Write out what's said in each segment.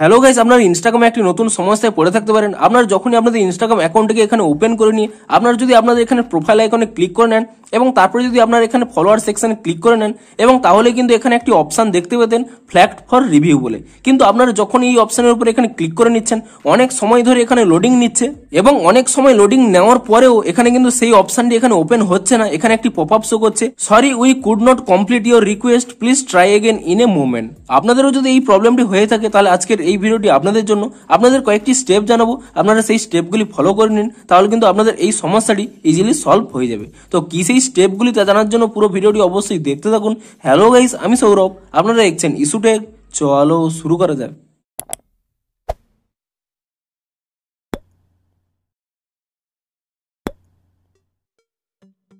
Hello guys আপনার ইনস্টাগ্রামে একটি নতুন সমস্যায় পড়ে থাকতে পারেন। আপনার যখনই আপনাদের ইনস্টাগ্রাম অ্যাকাউন্টটিকে এখানে ওপেন করে নিয়ে, আপনার যদি আপনাদের এখানে প্রোফাইল আইকনে ক্লিক করে নেন, এবং তারপরে যদি আপনার এখানে ফলোয়ার সেকশনে ক্লিক করে নেন, এবং তাহলে কিন্তু এখানে একটি অপশান দেখতে পেতেন ফ্ল্যাক্ট ফর রিভিউ বলে। কিন্তু আপনারা যখন এই অপশানের উপর এখানে ক্লিক করে নিচ্ছেন, অনেক সময় ধরে এখানে লোডিং নিচ্ছে, এবং অনেক সময় লোডিং নেওয়ার পরেও এখানে কিন্তু সেই অপশানটি এখানে ওপেন হচ্ছে না, এখানে একটি পপ আপ শো করছে। Sorry we could not complete your request please try again in a movement আপনাদেরও যদি এই প্রবলেমটি হয়ে থাকে, তাহলে আজকের এই ভিডিওটি আপনাদের জন্য। আপনাদের কয়েকটি স্টেপ জানাব। আপনারা সেই স্টেপগুলি ফলো করে নিন, তাহলে কিন্তু আপনাদের এই সমস্যাটি ইজিলি সলভ হয়ে যাবে। তো কি সেই স্টেপগুলি তা জানার জন্য পুরো ভিডিওটি অবশ্যই দেখতে থাকুন। হ্যালো গাইস আমি সৌরভ। আপনারা দেখছেন ইস্যুটে চলো শুরু করা যাক।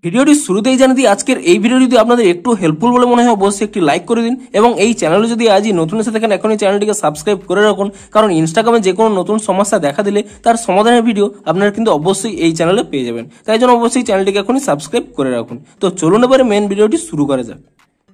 ভিডিওটি শুরুতেই জানিয়ে দিই, আজকের এই ভিডিও যদি আপনাদের একটু হেল্পফুল বলে মনে হয়, অবশ্যই একটি লাইক করে দিন এবং এই চ্যানেলে যদি আজই নতুন এসে থাকেন, এখনই চ্যানেলটিকে সাবস্ক্রাইব করে রাখুন। কারণ ইনস্টাগ্রামে যে কোনো নতুন সমস্যা দেখা দিলে তার সমাধানের ভিডিও আপনারা কিন্তু অবশ্যই এই চ্যানেলে পেয়ে যাবেন। তাই জন্য অবশ্যই চ্যানেলটিকে এখনই সাবস্ক্রাইব করে রাখুন। তো চলুন এবারে মেন ভিডিওটি শুরু করা যাক।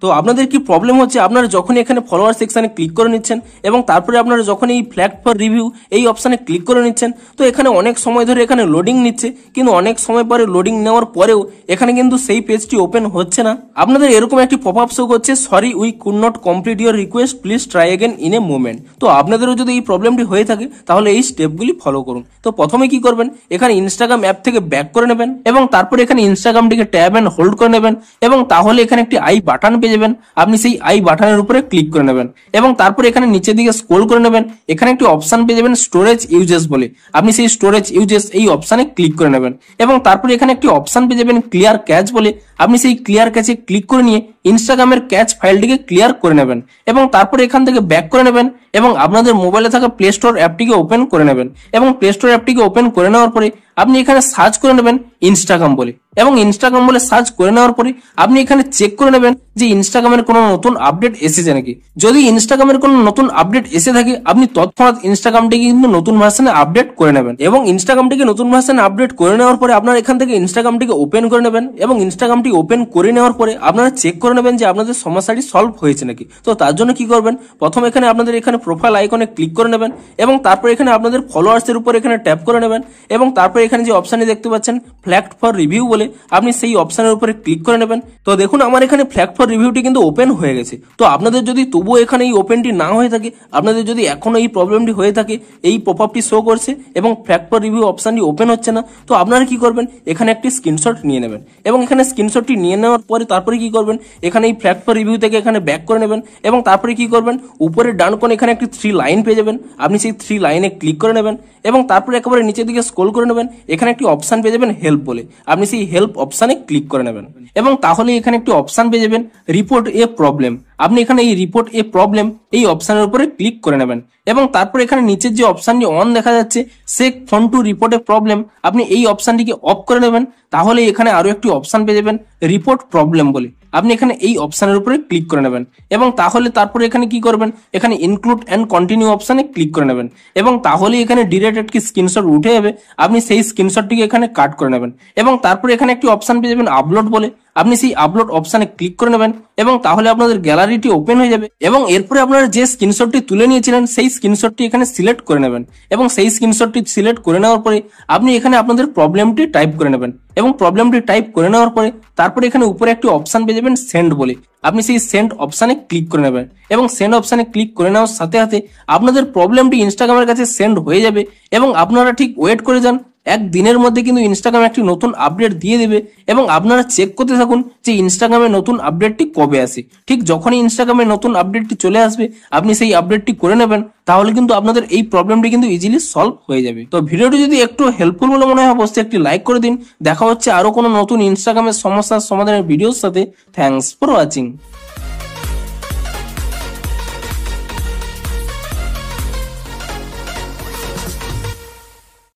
তো আপনাদের কি প্রবলেম হচ্ছে? আপনারা যখন এখানে ফলোয়ার সেকশনে ক্লিক করে নিচ্ছেন এবং তারপরে আপনারা যখন এই ফ্ল্যাগ ফর রিভিউ এই অপশানে ক্লিক করে নিচ্ছেন, তো এখানে অনেক সময় ধরে এখানে লোডিং নিচ্ছে, কিন্তু অনেক সময় পরে লোডিং নেওয়ার পরেও এখানে কিন্তু সেই পেজটি ওপেন হচ্ছে না। আপনাদের এরকম একটি পপ আপ শো করছে sorry we could not complete your request please try again in a movement তো আপনাদেরও যদি এই প্রবলেমটি হয়ে থাকে, তাহলে এই স্টেপগুলি ফলো করুন। তো প্রথমে কি করবেন? এখানে ইনস্টাগ্রাম অ্যাপ থেকে ব্যাক করে নেবেন এবং তারপরে এখানে ইনস্টাগ্রামটিকে ট্যাব অ্যান্ড হোল্ড করে নেবেন এবং তাহলে এখানে একটি আই বাটন পেয়ে যাবেন, আপনি সেই আই বাটনের উপরে ক্লিক করে নেবেন এবং তারপরে এখানে নিচের দিকে স্ক্রোল করে নেবেন, এখানে একটি অপশন পেয়ে যাবেন স্টোরেজ ইউজেস বলে। আপনি সেই স্টোরেজ ইউজেস এই অপশনে ক্লিক করে নেবেন এবং তারপরে এখানে একটি অপশন পেয়ে যাবেন ক্লিয়ার ক্যাচ বলে। আপনি সেই ক্লিয়ার ক্যাচে ক্লিক করে নিয়ে ইনস্টাগ্রামের ক্যাচ ফাইলটিকে ক্লিয়ার করে নেবেন এবং তারপরে এখান থেকে ব্যাক করে নেবেন এবং আপনাদের মোবাইলে থাকা প্লে স্টোর অ্যাপটিকে ওপেন করে নেবেন এবং প্লে স্টোর অ্যাপটিকে ওপেন করে নেওয়ার পরে আপনি এখানে সার্চ করে নেবেন ইনস্টাগ্রাম বলে। এবং ইনস্টাগ্রাম বলে সার্চ করে নেওয়ার পরে আপনি এখানে চেক করে নেবেন যে ইনস্টাগ্রামের কোনো নতুন আপডেট এসেছে নাকি। যদি ইনস্টাগ্রামের কোনো নতুন আপডেট এসে থাকে, আপনি তৎক্ষণাৎ ইনস্টাগ্রামটিকে কিন্তু নতুন ভার্সনে আপডেট করে নেবেন। এবং ইনস্টাগ্রামটিকে নতুন ভার্সনে আপডেট করে নেওয়ার পরে আপনার এখান থেকে ইনস্টাগ্রামটিকে ওপেন করে নেবেন এবং ইনস্টাগ্রামটি ওপেন করে নেওয়ার পরে আপনারা চেক করে নেবেন যে আপনাদের সমস্যাটি সলভ হয়েছে নাকি। তো তার জন্য কি করবেন? প্রথম এখানে আপনাদের এখানে প্রোফাইল আইকনে ক্লিক করে নেবেন এবং তারপর এখানে আপনাদের ফলোয়ার্সের উপর এখানে ট্যাপ করে নেবেন এবং তারপর এখানে যে অপশানে দেখতে পাচ্ছেন ফ্ল্যাক্ট ফর রিভিউ বলে, আপনি সেই অপশানের উপরে ক্লিক করে নেবেন। তো দেখুন, আমার এখানে ফ্ল্যাক্ট ফর রিভিউটি কিন্তু ওপেন হয়ে গেছে। তো আপনাদের যদি তবুও এখানে এই ওপেনটি না হয়ে থাকে, আপনাদের যদি এখনও এই প্রবলেমটি হয়ে থাকে, এই পপ আপটি শো করছে এবং ফ্ল্যাক্ট ফর রিভিউ অপশানটি ওপেন হচ্ছে না, তো আপনারা কি করবেন? এখানে একটি স্ক্রিনশট নিয়ে নেবেন। এবং এখানে স্ক্রিনশটটি নিয়ে নেওয়ার পরে তারপরে কি করবেন? এখানে এই ফ্ল্যাক্ট ফর রিভিউ থেকে এখানে ব্যাক করে নেবেন এবং তারপরে কি করবেন? উপরে ডান কোণে এখানে একটি থ্রি লাইন পেয়ে যাবেন। আপনি সেই থ্রি লাইনে ক্লিক করে নেবেন এবং তারপরে একেবারে নিচের দিকে স্ক্রোল করে নেবেন। এখানে একটি অপশান পেয়ে যাবেন হেল্প বলে। আপনি সেই হেল্প অপশানে ক্লিক করে নেবেন। এবং তাহলে এখানে একটি অপশান পেয়ে যাবেন রিপোর্ট এ প্রবলেম আপনি এখানে এই রিপোর্ট এ প্রবলেম এই অপশানের উপরে ক্লিক করে নেবেন। এবং তারপর এখানে নিচের যে অপশানটি অন দেখা যাচ্ছে, সে phone to report a problem আপনি এই অপশানটিকে অফ করে নেবেন। তাহলে এখানে আরও একটি অপশান পেয়ে যাবেন রিপোর্ট প্রবলেম বলে। আপনি এখানে এই অপশানের উপরে ক্লিক করে নেবেন এবং তাহলে তারপরে এখানে কি করবেন? এখানে ইনক্লুড অ্যান্ড কন্টিনিউ অপশানে ক্লিক করে নেবেন এবং তাহলে এখানে ডিরেক্ট একটি স্ক্রিনশট উঠে যাবে, আপনি সেই স্ক্রিনশটটিকে এখানে কাট করে নেবেন এবং তারপরে এখানে একটি অপশান পেয়ে যাবেন আপলোড বলে। আপনি সেই আপলোড অপশানে ক্লিক করে নেবেন এবং তাহলে আপনাদের গ্যালারিটি ওপেন হয়ে যাবে এবং এরপরে আপনারা যে স্ক্রিনশটটি তুলে নিয়েছিলেন, সেই স্ক্রিনশটটি এখানে সিলেক্ট করে নেবেন এবং সেই স্ক্রিনশটটি সিলেক্ট করে নেওয়ার পরে আপনি এখানে আপনাদের প্রবলেমটি টাইপ করে নেবেন। এবং প্রবলেমটি টাইপ করে নেওয়ার পরে তারপরে এখানে উপরে একটি অপশান পেয়ে যাবেন সেন্ড বলে। আপনি সেই সেন্ড অপশানে ক্লিক করে নেবেন এবং সেন্ড অপশানে ক্লিক করে নেওয়ার সাথে সাথে আপনাদের প্রবলেমটি ইনস্টাগ্রামের কাছে সেন্ড হয়ে যাবে এবং আপনারা ঠিক ওয়েট করে যান এক দিনের মধ্যে কিন্তু ইনস্টাগ্রাম একটি নতুন আপডেট দিয়ে দেবে এবং আপনারা চেক করতে থাকুন যে ইনস্টাগ্রামে নতুন আপডেটটি কবে আসে। ঠিক যখনই ইনস্টাগ্রামে নতুন আপডেটটি চলে আসবে, আপনি সেই আপডেটটি করে নেবেন, তাহলে কিন্তু আপনাদের এই প্রবলেমটি কিন্তু ইজিলি সলভ হয়ে যাবে। তো ভিডিওটি যদি একটু হেল্পফুল বলে মনে হয়, অবশ্যই একটি লাইক করে দিন। দেখা হচ্ছে আরও কোনো নতুন ইনস্টাগ্রামের সমস্যার সমাধানের ভিডিওর সাথে। Thanks for watching